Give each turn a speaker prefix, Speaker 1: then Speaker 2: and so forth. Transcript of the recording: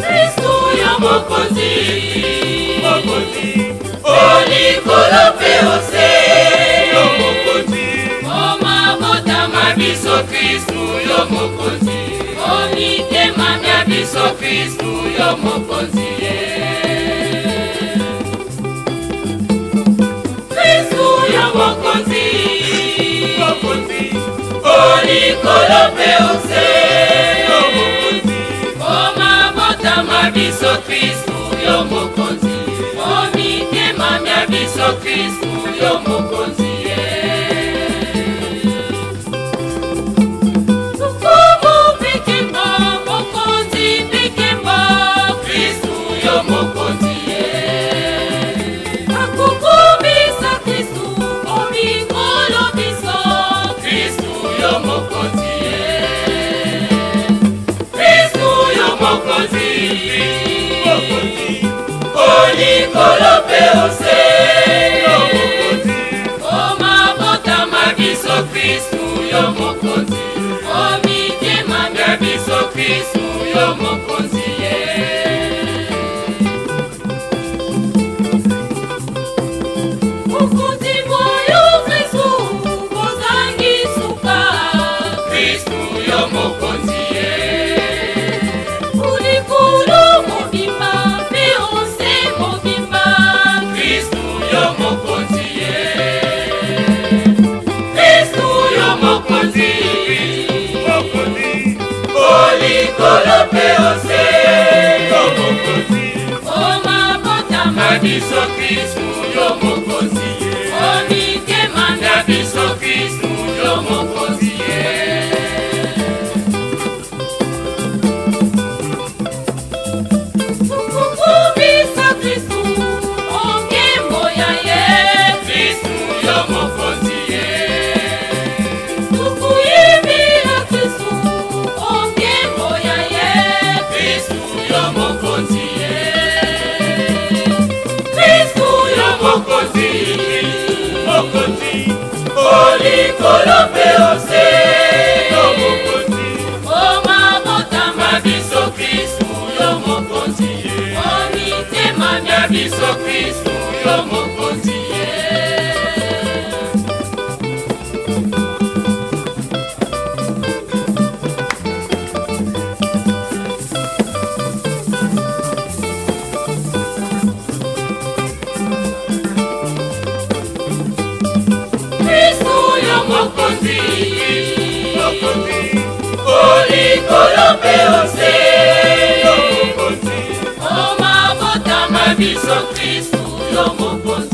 Speaker 1: kristu ya mokonzi mokonzi olikolo mpe ose yo mokonzi omabotama biso kristu yo mokonzi omitemamya biso kristu yo mokonzi ye kristu ya mokonzi likolo mpe ose koma motama biso kristu yo mokonzi komitema mya biso kristu yo mokonzi mokonzi o mitema na biso kristu yo mokonzi ye likolo mpe ose yo mokonzi o mabota mabiso kristu yo mokonzi likolo mpe ose omokoti oma motama biso kristu yo mokonzi omitema mya biso kristu yo mokonzi mokonzi mokonzi olikolo mpe ose mokonzi omabotama biso kristu yo mokonzi